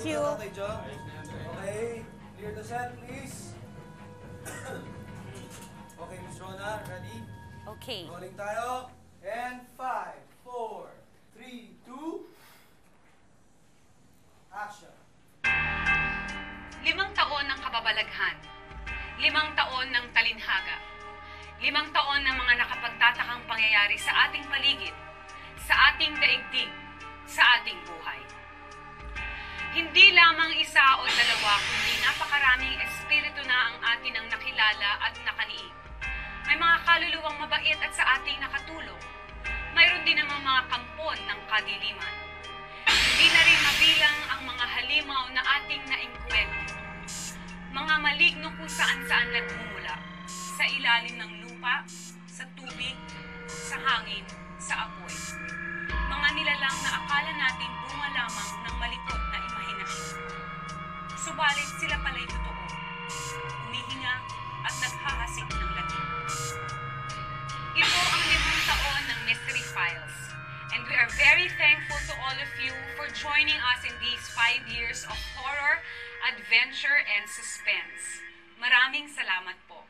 Thank you. Okay. Okay, clear the set, please. okay, Miss Rona, ready? Okay. Rolling tayo. And five, four, three, two, action. Limang taon ng kababalaghan. Limang taon ng talinhaga. Limang taon ng mga nakapagtatakang pangyayari sa ating paligid, sa ating daigdig, sa ating buhay. Hindi lamang isa o dalawa, kundi napakaraming espiritu na ang atin ang nakilala at nakaniig. May mga kaluluwang mabait at sa ating nakatulong. Mayroon din namang mga kampon ng kadiliman. Hindi na rin mabilang ang mga halimaw na ating naingkwento. Mga maligno kung saan-saan nagmumula. Sa ilalim ng lupa, sa tubig, sa hangin, sa apoy. Mga nilalang na akala natin bunga lamang ng malikot na. Subalit sila pala'y totoo. Humihinga at naghahasik ng lagim. Ito ang limang taon ng Mystery Files. And we are very thankful to all of you for joining us in these five years of horror, adventure, and suspense. Maraming salamat po.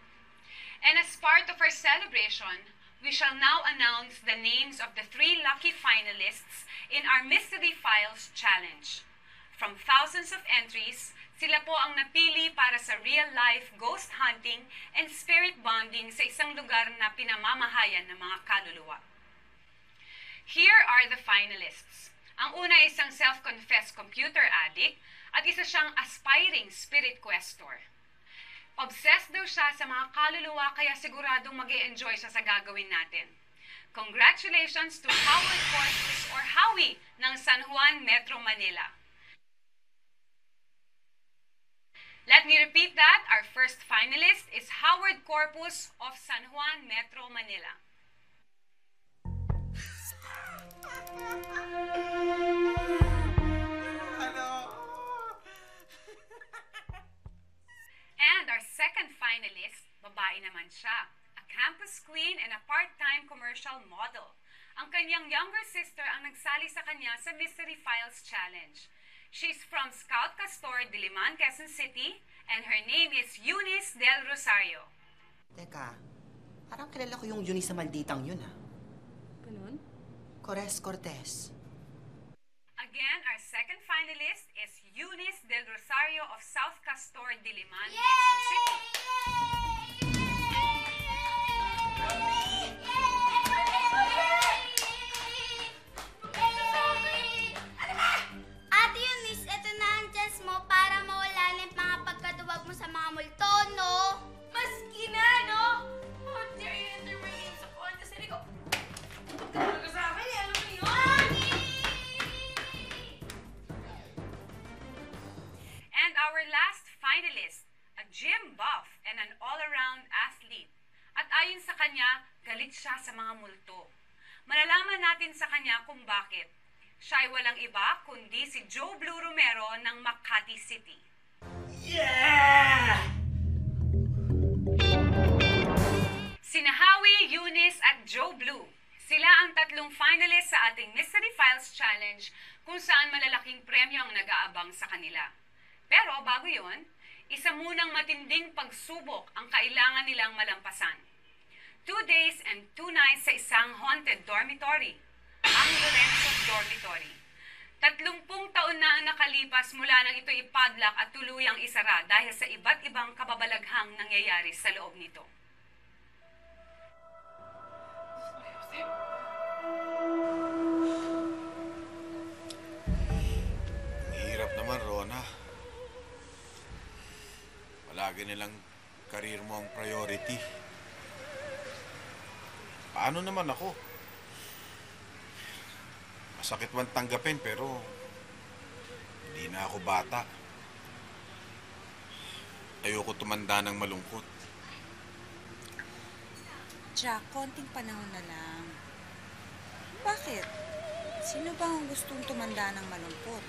And as part of our celebration, we shall now announce the names of the three lucky finalists in our Mystery Files Challenge. From thousands of entries, sila po ang napili para sa real-life ghost hunting and spirit bonding sa isang lugar na pinamamahayan ng mga kaluluwa. Here are the finalists. Ang una ay isang self-confessed computer addict at isa siyang aspiring spirit questor. Obsessed daw siya sa mga kaluluwa kaya siguradong mag enjoy siya sa gagawin natin. Congratulations to Howard Corpus or Howie ng San Juan, Metro Manila. Let me repeat that. Our first finalist is Howard Corpus of San Juan, Metro Manila. And our second finalist, babae naman siya. A campus queen and a part-time commercial model. Ang kanyang younger sister ang nagsali sa kanya sa Mystery Files Challenge. She's from Scout Castor, Diliman, Quezon City, and her name is Eunice Del Rosario. Teka, parang kilala ko yung Eunice sa malditang yun, ah. Ganun? Cores Cortez. Again, our second finalist is Eunice Del Rosario of South Castor, Diliman, Quezon City. Ate pagkatuwag mo sa mga multo, no? Maski na, no? How dare you enter my name sa contest? Hindi ko... Talaga sa akin, eh. Alam mo yun? And our last finalist, a gym buff and an all-around athlete. At ayon sa kanya, galit siya sa mga multo. Malalaman natin sa kanya kung bakit. Siya ay walang iba kundi si Joe Blue Romero ng Makati City. Sina Howie, Eunice at Joe Blue. Sila ang tatlong finalists sa ating Mystery Files Challenge kung saan malalaking premyo ang nag-aabang sa kanila. Pero bago yon, isa munang matinding pagsubok ang kailangan nilang malampasan. Two days and two nights sa isang haunted dormitory, ang Lorenzo Dormitory. Tatlumpung taon na ang nakalipas mula nang ito ipadlock at tuluyang isara dahil sa iba't ibang kababalaghang nangyayari sa loob nito. Hirap naman, Rona. Palagi nilang karir mo ang priority. Paano naman ako? Masakit man tanggapin pero hindi na ako bata. Ayoko tumanda ng malungkot. Jack, konting panahon na lang. Bakit? Sino ba ang gustong tumanda ng malungkot?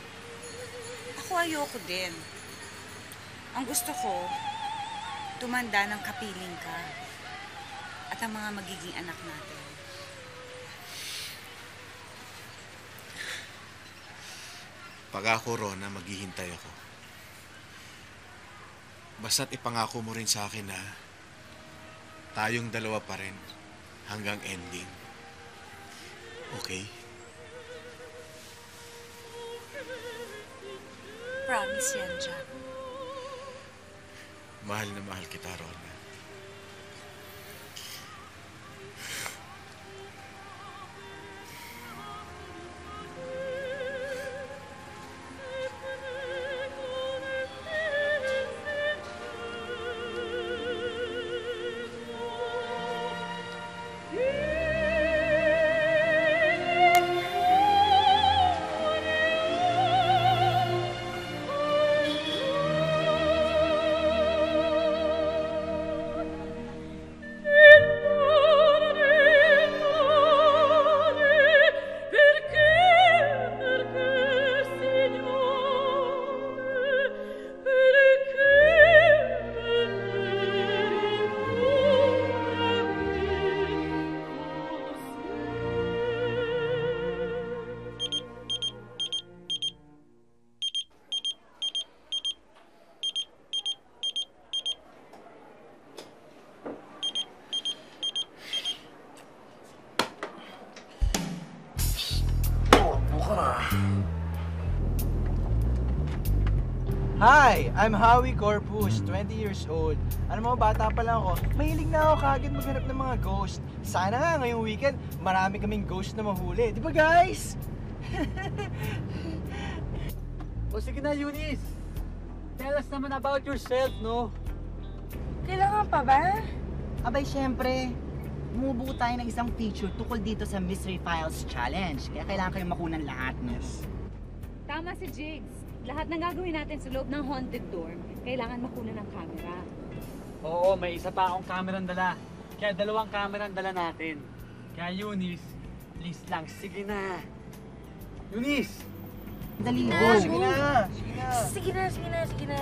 Ako ayoko din. Ang gusto ko, tumanda ng kapiling ka at ang mga magiging anak natin. Pag-ako, Rona, maghihintay ako. Basta't ipangako mo rin sa akin na tayong dalawa pa rin hanggang ending. Okay? Promise yan, Jack. Mahal na mahal kita, Rona. I'm Howie Corpus, 20 years old. Ano mo, bata pa lang ako. Mahilig na ako kagad maghanap ng mga ghost. Sana nga ngayong weekend, marami kaming ghost na mahuli. Di ba guys? O sige na, Eunice. Tell us naman about yourself, no? Kailangan pa ba? Abay, syempre, bumubuo tayo ng isang feature tukol dito sa Mystery Files Challenge. Kaya kailangan kayong makunan lahat, no? Tama si Jigs. Lahat ng gagawin natin sa loob ng haunted dorm, kailangan makunan ng camera. Oo, may isa pa akong camera dala. Kaya dalawang camera ang dala natin. Kaya Eunice, please lang, sige na. Eunice! Dali na. sige na. Sige na. Sige na, sige na, sige na.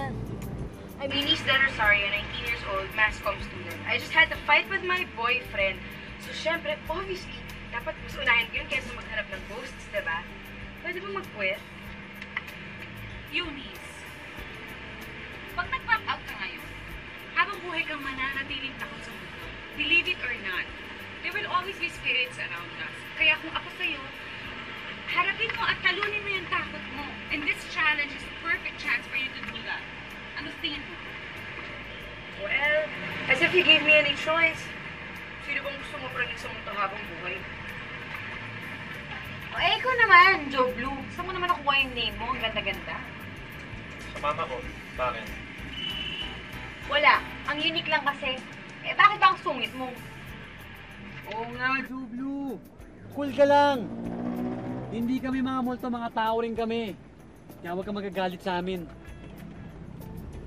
I'm Eunice Del Rosario, 19 years old, mass comm student. I just had a fight with my boyfriend. So, syempre, obviously, dapat mas unahin ko yun kaysa maghanap ng ghosts, diba? Pwede ba mag-quit? Eunice, pag nag-back out ka ngayon, habang buhay kang mananatiling takot sa mundo, believe it or not, there will always be spirits around us. Kaya kung ako sa'yo, harapin mo at talunin mo yung takot mo. And this challenge is a perfect chance for you to do that. Ano tingin mo? Well, as if you gave me any choice. Sino bang gusto mo praning sa mundo habang buhay? O eh, ikaw naman, Joe Blue. Saan mo naman nakuha yung name mo? Ang ganda-ganda. Sa mama ko. Bakit? Wala. Ang unique lang kasi. Eh, bakit ba ang sungit mo? Oo nga, Joe Blue. Cool ka lang. Hindi kami mga multo, mga tao rin kami. Kaya huwag ka magagalit sa amin.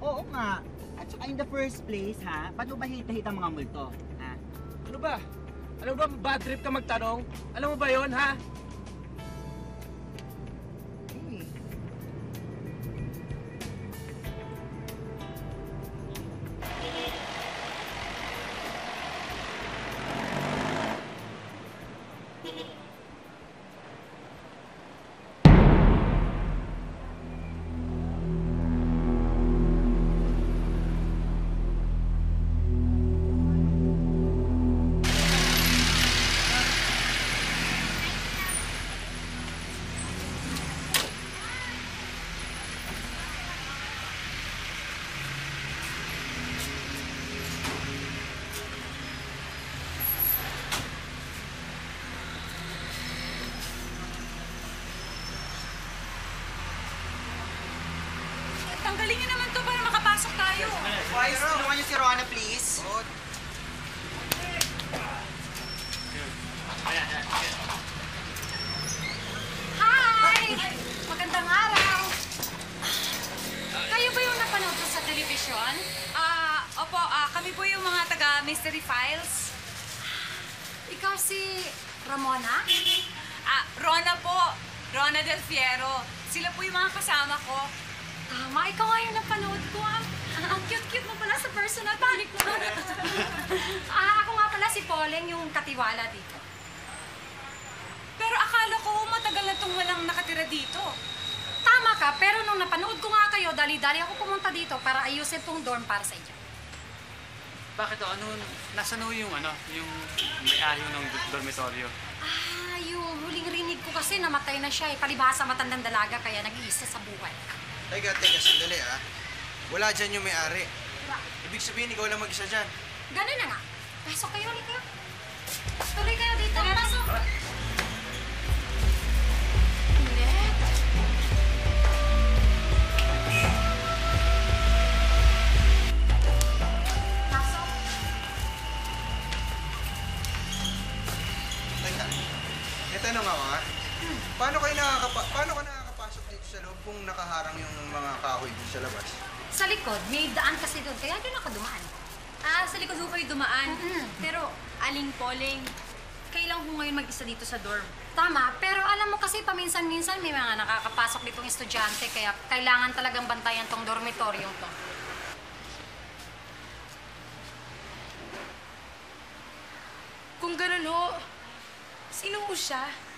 Oo nga. At saka in the first place, ha? Ba't mo ba hita-hita mga multo? Ha? Ano ba? Ano ba, bad trip ka magtanong? Alam mo ba yon ha? Personal. Balik mo. ah, ako nga pala si Poleng, yung katiwala dito. Pero akala ko matagal na itong walang nakatira dito. Tama ka ka, pero nung napanood ko nga kayo, dali-dali ako pumunta dito para ayusin tong dorm para sa inyo. Bakit o? Ano, nasa no yung ano, yung may-ari ng dormitoryo? Ah, yung huling rinig ko kasi namatay na siya eh. Palibhasa matandang dalaga kaya nag-iisa sa buhay. Teka, teka, sandali ah. Wala dyan yung may-ari. Ibig sabihin, ikaw lang mag-isa dyan. Ganun na nga. Pasok kayo, ulit kayo. Tuloy kayo dito. Pasok. Tanong ako ha. Paano kayo nakakapa paano ka nakakapasok dito sa loob kung nakaharang yung mga kahoy dito sa labas? Sa likod, may daan kasi doon. Kaya doon ako dumaan. Ah, sa likod ho kayo dumaan. Pero, aling poling, kailan ho ngayon mag-isa dito sa dorm? Tama, pero alam mo kasi paminsan-minsan may mga nakakapasok ditong estudyante kaya kailangan talagang bantayan tong dormitoryong to. Kung ganun ho, sino ho siya?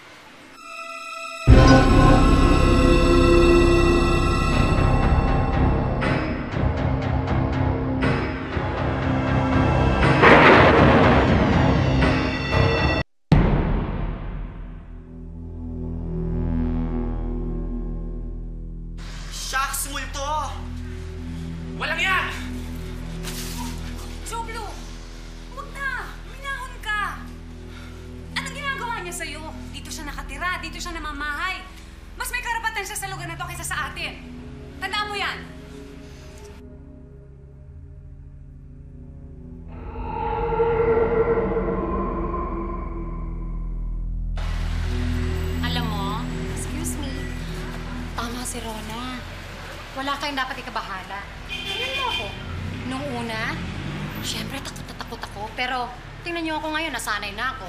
Nasanay na ako.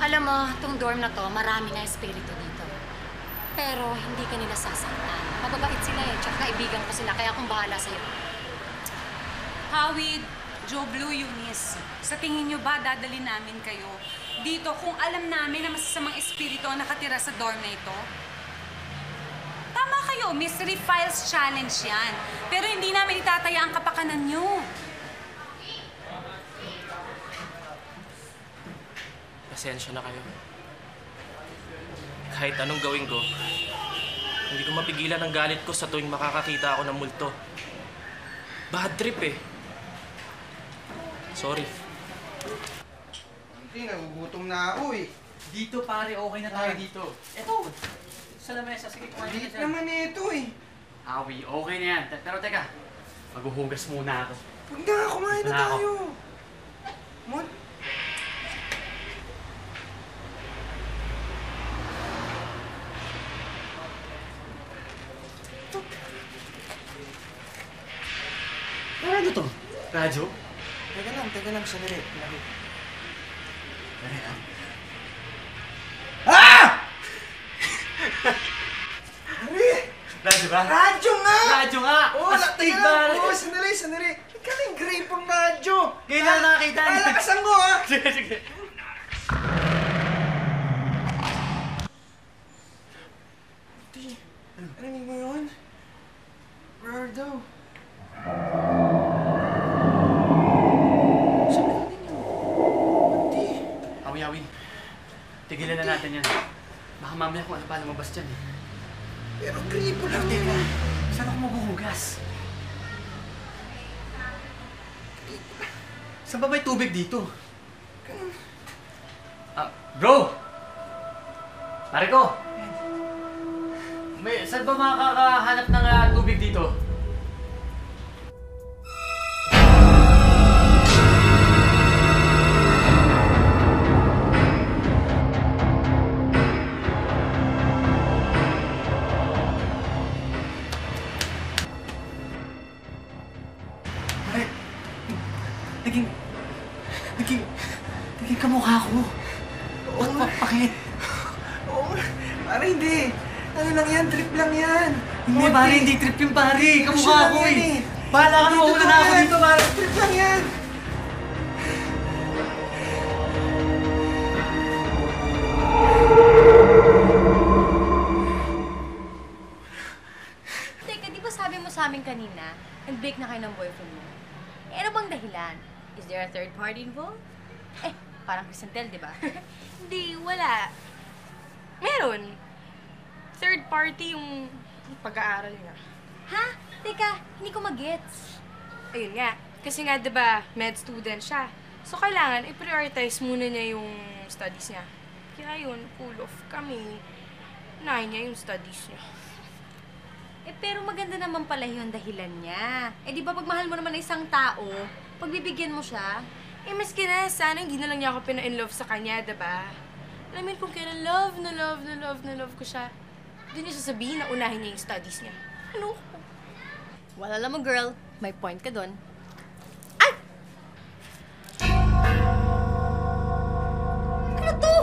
Alam mo, itong dorm na to, marami na espiritu dito. Pero hindi ka nila sasaktan. Mababait sila eh, tsaka kaibigan ko sila, kaya akong bahala sa'yo. Hawid, Joblo, Eunice, sa tingin niyo ba dadali namin kayo dito kung alam namin na masasamang espiritu ang nakatira sa dorm na ito? Tama kayo, Mystery Files Challenge yan. Pero hindi namin itataya ang kapakanan niyo. Pasensya na kayo. Kahit anong gawin ko, hindi ko mapigilan ang galit ko sa tuwing makakakita ako ng multo. Bad trip eh. Sorry. Hindi, nagugutom na ako eh. Dito pare, okay na tayo dito. Eto, sa lamesa. Sige, kumain ka Liit dyan. naman ito eh. Awi, okay na yan. Te- Pero teka, maghuhugas muna ako. Huwag na, kumain na Wala ako. tayo. Mon, Ano to? Radyo? teka lang, teka lang, sandali. Laki. Ah! Ari! Radyo ba? Radyo nga! Radyo nga! Oo, oh, Astig ba? Oo, sandali, sandali. Galing grape ang radyo. Ngayon lang nakakita. Lalakasan ko, ha? Sige, sige. Narinig mo yun? Rardo. Saan galing yun? Di. Awi-awi. Tigilan na natin yan. Baka mamaya kung ano pa lumabas dyan eh. Pero gripo lang Teka, yun. saan ako maghuhugas? Saan ba may tubig dito? Ah, bro! Pare ko! May, saan ba makakahanap ng ah, tubig dito? Hindi, pare, hindi trip yung pare. Kamukha Action ko lang yan eh. Bahala ka na, mauna na ako dito, pare. Trip lang yan. kanina, nag-break na kayo ng boyfriend mo. Eh, ano bang dahilan? Is there a third party involved? Eh, parang Crisantel, di ba? Hindi, wala. Meron. Third party yung pag-aaral niya. ha? Teka, hindi ko magets. Ayun nga. Kasi nga, di ba, med student siya. So, kailangan i-prioritize muna niya yung studies niya. Kaya yun, cool off kami. Unahin niya yung studies niya. Eh, pero maganda naman pala yung dahilan niya. Eh, di ba pag mahal mo naman ng isang tao, pagbibigyan mo siya, Eh, maski na, sana hindi na lang niya ako pina-in-love sa kanya, di ba? Alam mo kung kailan love na love na love na love ko siya, doon niya sasabihin na unahin niya yung studies niya. Ano? wala lang mo, girl. May point ka doon. Ay! Ano to?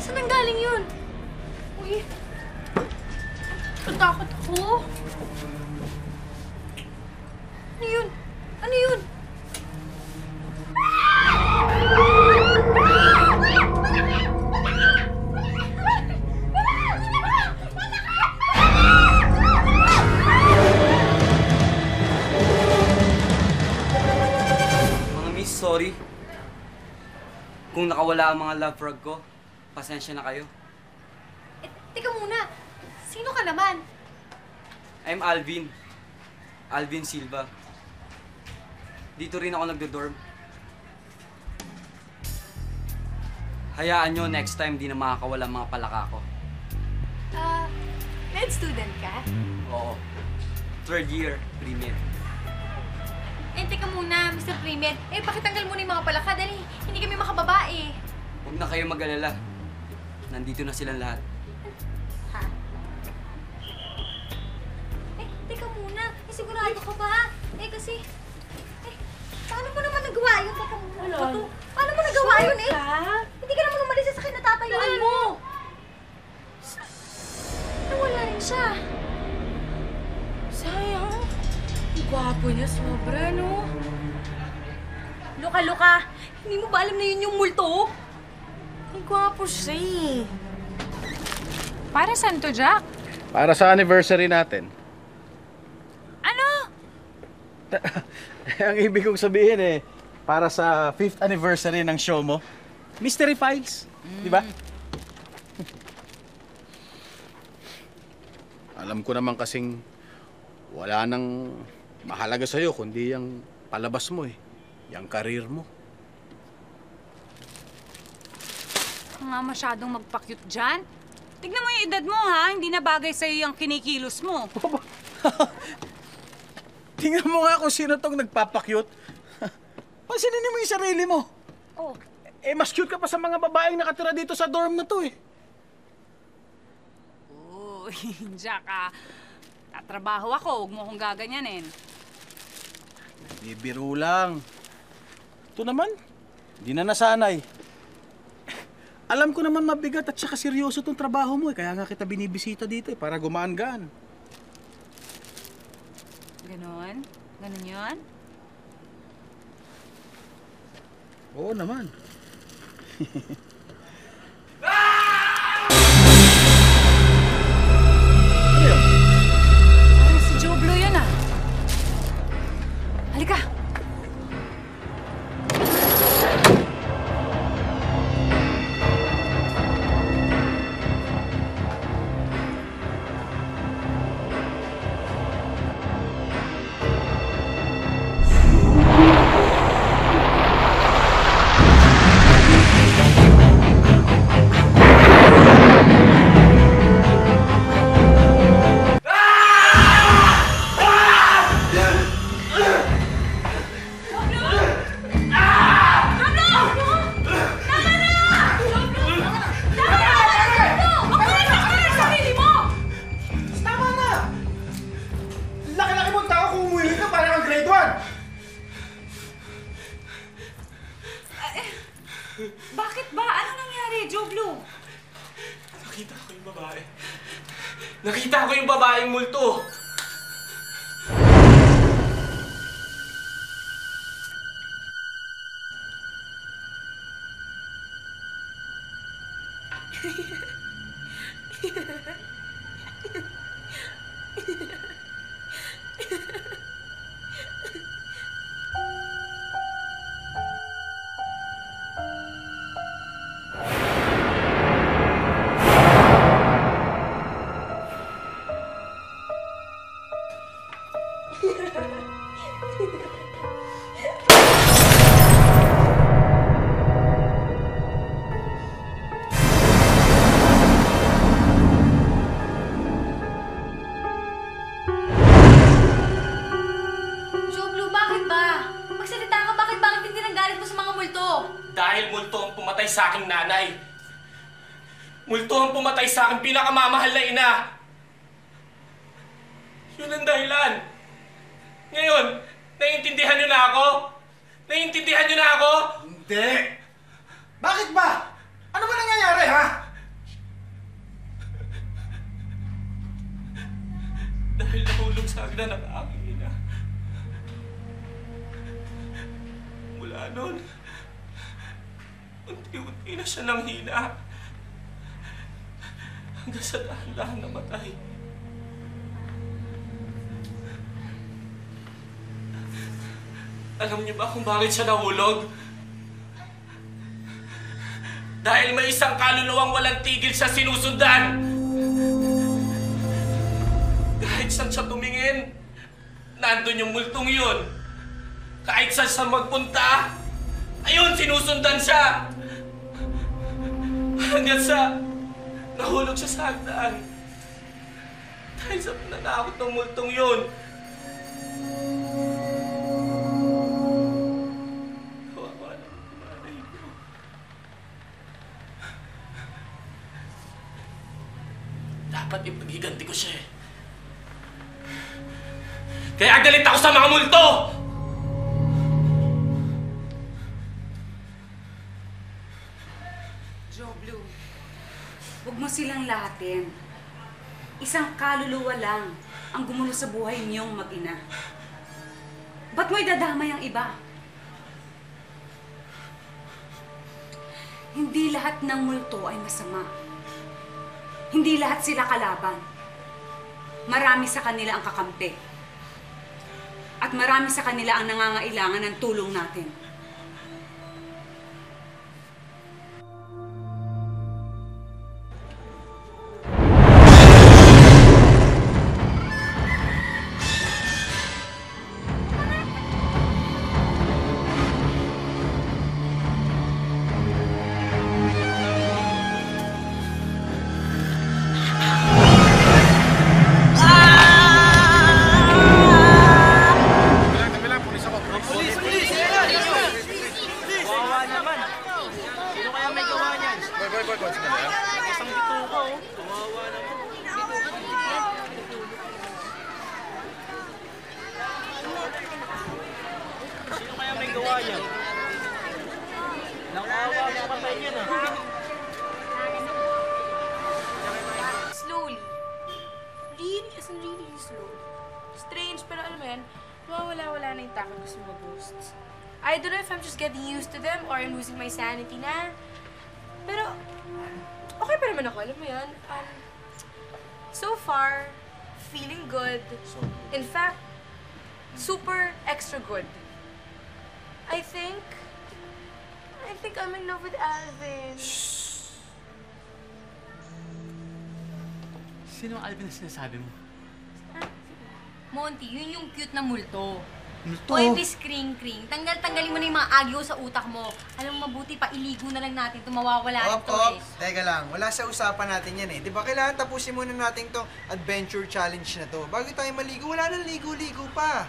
Saan ang galing yun? Uy, natakot ako. Ano Ang mga love frog ko, pasensya na kayo. Eh, teka muna. Sino ka naman? I'm Alvin. Alvin Silva. Dito rin ako nagdo-dorm. Hayaan nyo next time di na makakawala mga palaka ko. Ah, med student ka? Oo. Third year, pre-med. Eh, teka muna, Mr. Primed. Eh, pakitanggal muna yung mga palaka dahil hindi kami makababae. Huwag na kayo mag-alala. Nandito na silang lahat. Ha? Eh, teka muna. Eh, sigurado ka ba? Eh, kasi... Eh, paano mo naman nagawa yun? Teka muna. Ano? Paano mo nagawa yun eh? Hindi ka naman umalis sa sakit na tatayuan mo. Nawala rin siya. Sayang. Ang gwapo niya sobra, no? Luka, Luka. Hindi mo ba alam na yun yung multo? Ang gwapo siya eh. Para saan to, Jack? Para sa anniversary natin. Ano? Ang ibig kong sabihin eh, para sa 5th anniversary ng show mo, Mystery Files, di ba? Alam ko naman kasing wala nang mahalaga sa'yo kundi yung palabas mo eh. Yung karir mo. Ka nga masyadong magpakyut dyan. Tignan mo yung edad mo, ha? Hindi na bagay sa'yo yung kinikilos mo. Tingnan mo nga kung sino tong nagpapakyut. Pansinin mo yung sarili mo. Oh. Eh, mas cute ka pa sa mga babaeng nakatira dito sa dorm na to eh. Uy, Jack, ah. Tatrabaho ako. Huwag mo akong gaganyanin. Bibiro lang. Ito naman, hindi na nasanay. Alam ko naman mabigat at saka seryoso tong trabaho mo eh. Kaya nga kita binibisita dito eh, para gumaan-gaan. Ganon? Ganon yun? Oo naman. Nakita ko yung babae. Nakita ko yung babaeng multo. Sa hagdan ang aking ina. Mula noon, unti-unti na siya nang hina. Hanggang sa dahan-dahan namatay. Alam niyo ba kung bakit siya nahulog? Dahil may isang kaluluwang walang tigil sa sinusundan. Nandun yung multong yun. Kahit saan siya magpunta, ayun, sinusundan siya. Hanggang sa nahulog siya sa hagdan. Dahil sa pananakot ng multong yun. Dapat ipaghiganti ko siya eh. Kaya galit ako sa mga multo! Joe Blue, huwag mo silang lahatin. Isang kaluluwa lang ang gumulo sa buhay niyong mag-ina. Ba't mo idadamay ang iba? Hindi lahat ng multo ay masama. Hindi lahat sila kalaban. Marami sa kanila ang kakampi. At marami sa kanila ang nangangailangan ng tulong natin. Sa mga ghosts. I don't know if I'm just getting used to them or I'm losing my sanity na. Pero, okay pa naman ako, alam mo yan. Um, so far, feeling good. In fact, super extra good. I think, I think I'm in love with Alvin. Sino ang Alvin na sinasabi mo? Monty, yun yung cute na multo. Multo? Oy, bis kring-kring. Tanggal-tanggalin mo na yung mga agyo sa utak mo. Alam mo, mabuti pa, iligo na lang natin. Tumawawala Op, ito op. eh. Teka lang, wala sa usapan natin yan eh. Di ba kailangan tapusin muna natin tong adventure challenge na to. Bago tayo maligo, wala nang ligo-ligo pa.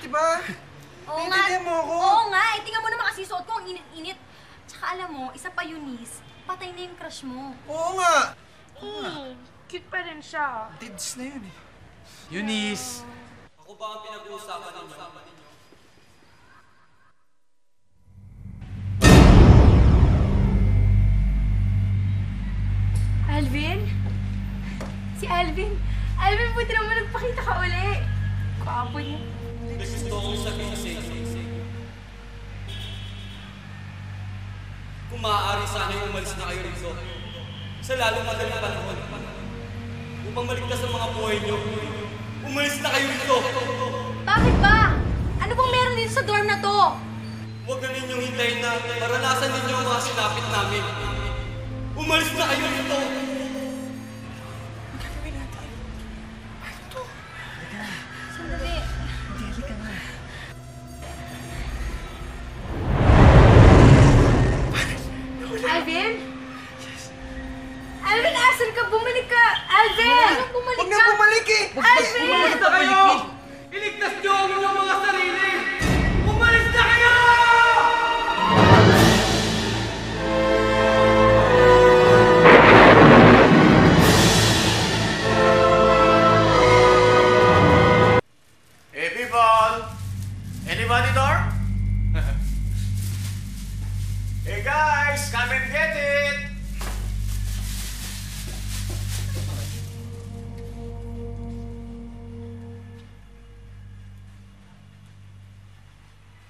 Di ba? Oo nga. Naiintindihan mo ako? Oo nga, eh. Tingnan mo naman kasi suot ko, ang init-init. Tsaka alam mo, isa pa Eunice, patay na yung crush mo. Oo nga. Hmm, cute pa rin siya. Dids na yun eh. Eunice! Ako ba ang pinag-uusapan ninyo? Alvin? Si Alvin? Alvin, buti naman nagpakita ka uli. Kapo niya. Gusto kong sabihin sa inyo. Kung maaari sana umalis na kayo rito sa lalong madaling panahon. upang maligtas sa mga buhay niyo. Umalis na kayo dito! Huwag na ninyong hintayin na maranasan ninyo ang mga sinapit namin. Umalis na kayo dito! Guys, come and get it!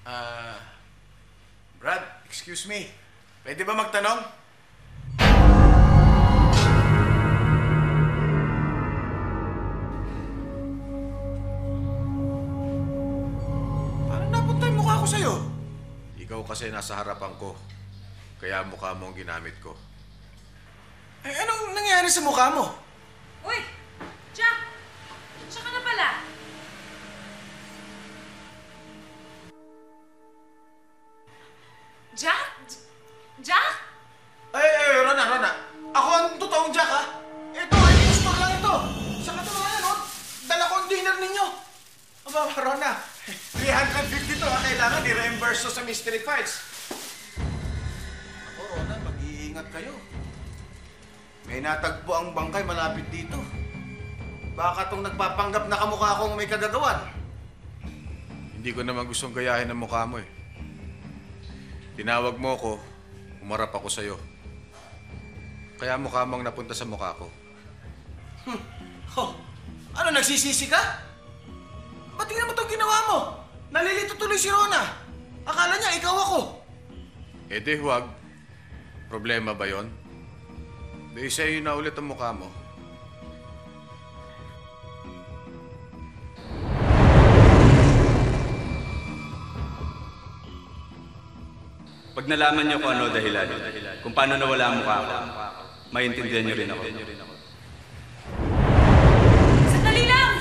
Ah, Brad, excuse me. Pwede ba magtanong? Paano napunta yung mukha ko sa'yo? Ikaw kasi nasa harapan ko. Kaya mukha mo ang ginamit ko. Eh, anong nangyari sa mukha mo? Uy! Bangkay malapit dito. Baka tong nagpapanggap na kamukha akong may kagagawan. Hindi ko naman gustong gayahin ang mukha mo, eh. Tinawag mo ko, umarap ako sa'yo. Kaya mukha mong napunta sa mukha ko. Oh, ano, nagsisisi ka? Ba't tingnan mo itong ginawa mo? Nalilito tuloy si Rona. Akala niya ikaw ako. Eh di huwag. Problema ba yon? Di sa'yo na ulit ang mukha mo. Pag nalaman niyo kung ano dahilan, kung paano nawala ang mukha ko, maintindihan niyo rin ako. Sandali lang!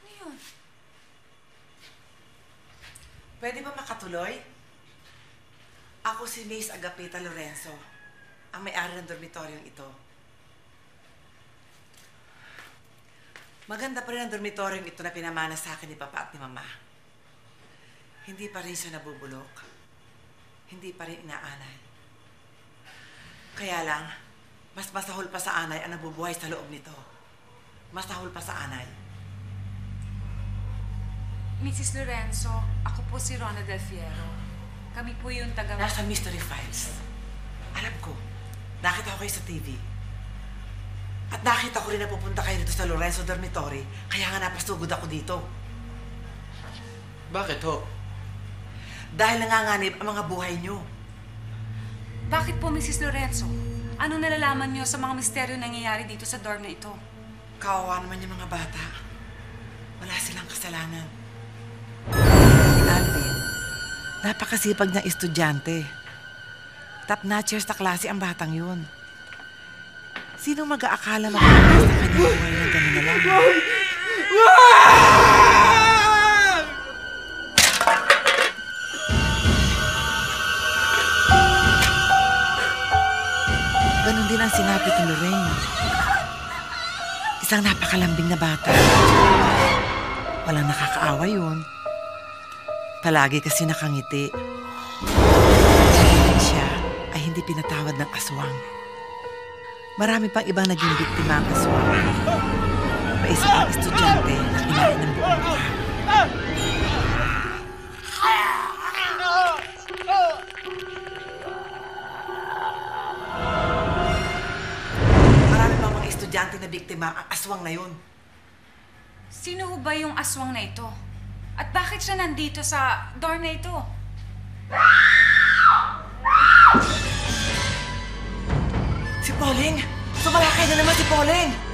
Ano yun? Pwede ba makatuloy? Miss Agapita Lorenzo, ang may-ari ng dormitoryong ito. Maganda pa rin ang dormitoryong ito na pinamana sa akin ni Papa at ni Mama. Hindi pa rin siya nabubulok. Hindi pa rin inaanay. Kaya lang, mas masahol pa sa anay ang nabubuhay sa loob nito. Masahol pa sa anay. Mrs. Lorenzo, ako po si Rona Del Fiero. Kami po yung taga... Nasa Mystery Files. Alam ko, nakita ko kayo sa TV. At nakita ko rin na pupunta kayo dito sa Lorenzo Dormitory, kaya nga napasugod ako dito. Bakit ho? Dahil nanganganib ang mga buhay nyo. Bakit po, Mrs. Lorenzo? Anong nalalaman niyo sa mga misteryo nangyayari dito sa dorm na ito? Kawawa naman yung mga bata. Wala silang kasalanan. Napakasipag na estudyante. Top-notchers sa klase ang batang yun. Sino mag-aakala makakita sa kanyang buhay na gano'n na lang? Ganon din ang sinapit ni Lorraine. Isang napakalambing na bata. Walang nakakaawa yun. Palagi kasi nakangiti. Siya ay hindi pinatawad ng aswang. Marami pang ibang naging biktima ang aswang. Paisa ang estudyante na kinain ng buong. Marami pang estudyante na biktima ang aswang na yun. Sino ba yung aswang na ito? At bakit siya nandito sa dorm na ito? Si Pauling! Sumalakay na naman si Pauling!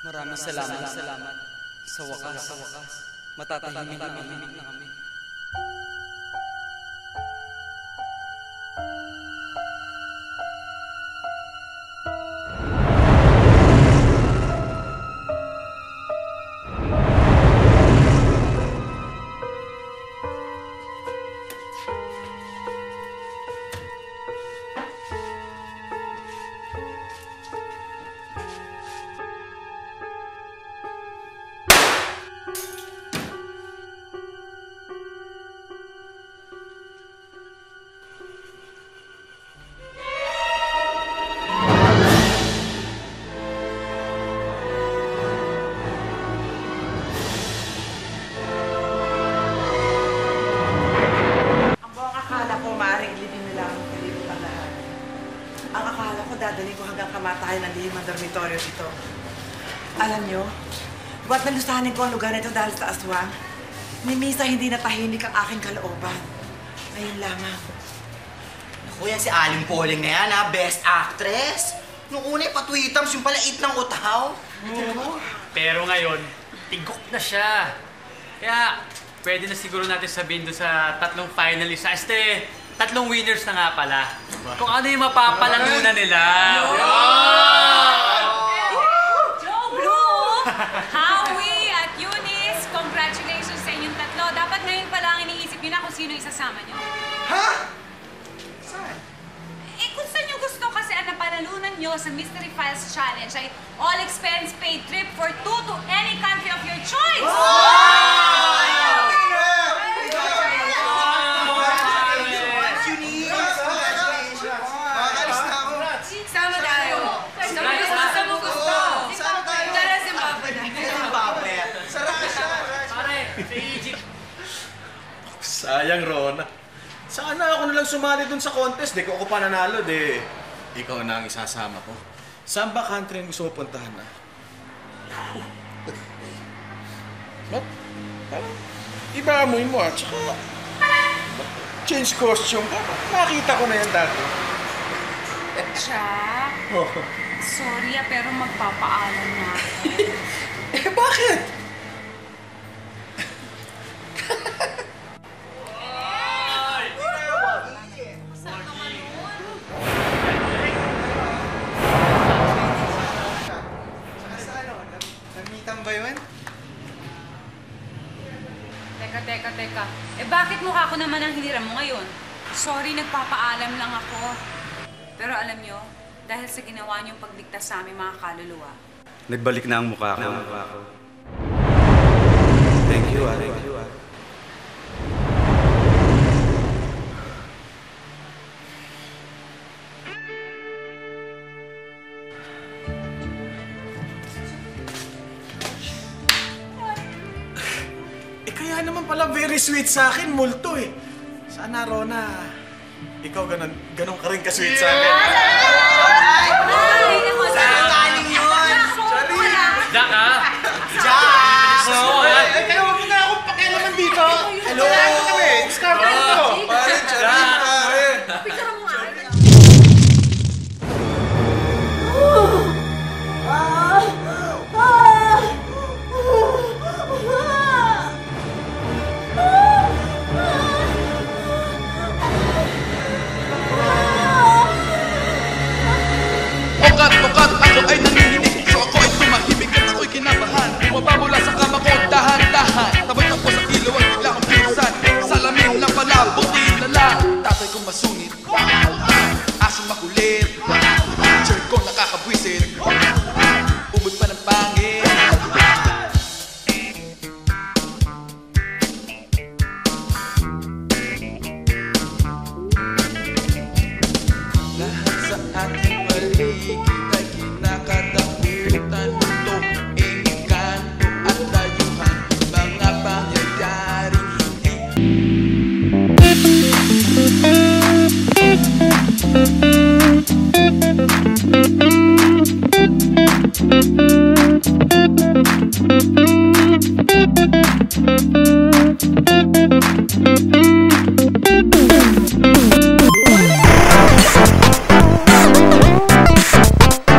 Maraming salamat. salamat. Sa wakas, sa wakas, matatahimik na kami. Nalusanin ko ang lugar na ito dahil sa aswang, ni Misa hindi natahimik ang aking kalooban. Ngayon lamang. Kuya, si Aling Pauling na yan, ha? Best actress. Nung una, patwitams yung palait ng utaw. Pero ngayon, tigok na siya. Kaya, pwede na siguro natin sabihin doon sa tatlong finalists. Este, tatlong winners na nga pala. Kung ano yung mapapalanunan nila. Joe Blue! Napanalunan niyo sa Mystery Files Challenge ay all expense paid trip for two to any country of your choice! Sama tayo. Sa gusto, sa mo gusto. Tara, Zimbabwe na. Pare, sa Egypt. Sayang, Rona. Sana ako nalang sumali dun sa contest. Di ko ako pa nanalo, di. Ikaw na ang isasama ko. Saan ba country ang gusto mo puntahan na? Ba't? Parang iba amoy mo at saka change costume ka. Nakita ko na yan dati. Siya? Oh. Sorry ah, pero magpapaalam na ako. eh, bakit? Sorry, nagpapaalam lang ako. Pero alam nyo, dahil sa ginawa niyong pagligtas sa aming mga kaluluwa, Nagbalik na ang mukha ko. Thank you, ah. Thank you, ah. Eh kaya naman pala very sweet sa akin, multo eh. Sana, Rona, ikaw ganun, ganun ka rin ka-sweet sa akin. Saan galing yun? Jack, ah! Jack! Ah. Eh, kaya huwag mo na akong pakialaman dito. Hello! Ano kami? Discover